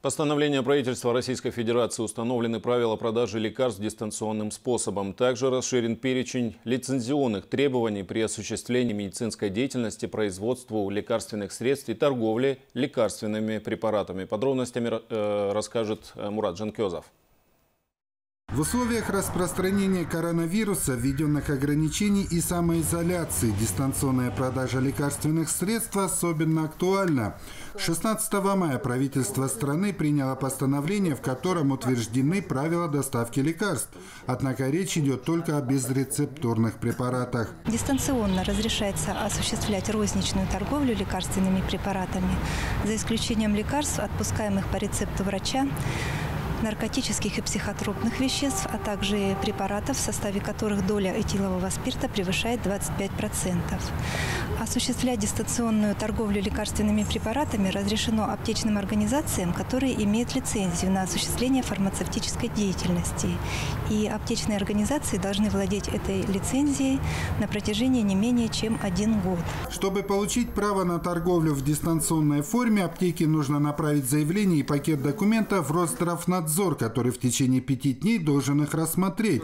Постановлением правительства Российской Федерации установлены правила продажи лекарств дистанционным способом. Также расширен перечень лицензионных требований при осуществлении медицинской деятельности, производству лекарственных средств и торговле лекарственными препаратами. Подробностями э, расскажет э, Мурат Жанкезов. В условиях распространения коронавируса, введенных ограничений и самоизоляции, дистанционная продажа лекарственных средств особенно актуальна. 16 мая правительство страны приняло постановление, в котором утверждены правила доставки лекарств. Однако речь идет только о безрецептурных препаратах. Дистанционно разрешается осуществлять розничную торговлю лекарственными препаратами, за исключением лекарств, отпускаемых по рецепту врача, наркотических и психотропных веществ, а также препаратов, в составе которых доля этилового спирта превышает 25%. Осуществлять дистанционную торговлю лекарственными препаратами разрешено аптечным организациям, которые имеют лицензию на осуществление фармацевтической деятельности. И аптечные организации должны владеть этой лицензией на протяжении не менее чем один год. Чтобы получить право на торговлю в дистанционной форме, аптеке нужно направить заявление и пакет документов в Росздравнадзор Росздравнадзор, который в течение пяти дней должен их рассмотреть.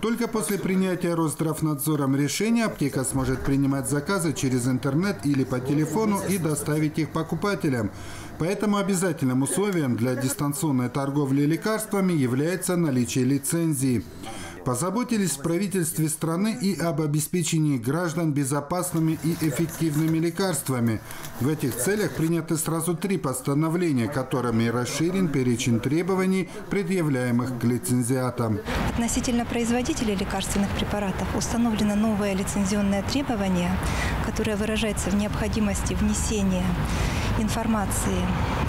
Только после принятия Росздравнадзором решения аптека сможет принимать заказы через интернет или по телефону и доставить их покупателям. Поэтому обязательным условием для дистанционной торговли лекарствами является наличие лицензии. Позаботились в правительстве страны и об обеспечении граждан безопасными и эффективными лекарствами. В этих целях приняты сразу три постановления, которыми расширен перечень требований, предъявляемых к лицензиатам. Относительно производителей лекарственных препаратов установлено новое лицензионное требование, которое выражается в необходимости внесения информации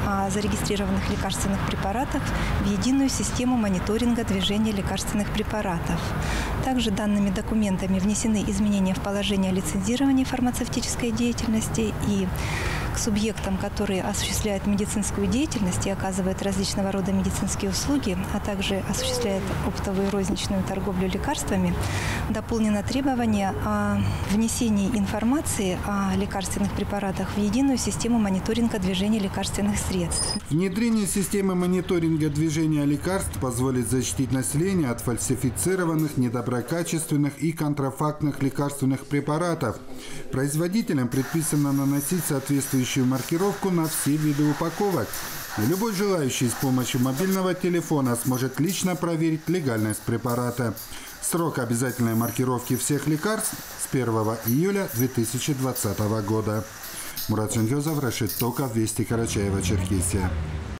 о зарегистрированных лекарственных препаратах в единую систему мониторинга движения лекарственных препаратов. Также данными документами внесены изменения в положение о лицензировании фармацевтической деятельности и к субъектам, которые осуществляют медицинскую деятельность и оказывают различного рода медицинские услуги, а также осуществляют оптовую розничную торговлю лекарствами, дополнено требование о внесении информации о лекарственных препаратах в единую систему мониторинга движения лекарственных средств. Внедрение системы мониторинга движения лекарств позволит защитить население от фальсифицированных, недоброкачественных и контрафактных лекарственных препаратов. Производителям предписано наносить соответствующие соответствующую маркировку на все виды упаковок. Любой желающий с помощью мобильного телефона сможет лично проверить легальность препарата. Срок обязательной маркировки всех лекарств с 1 июля 2020 года. Мурат Чингезов, Рашид Токов, Вести Карачаева, Черкесия.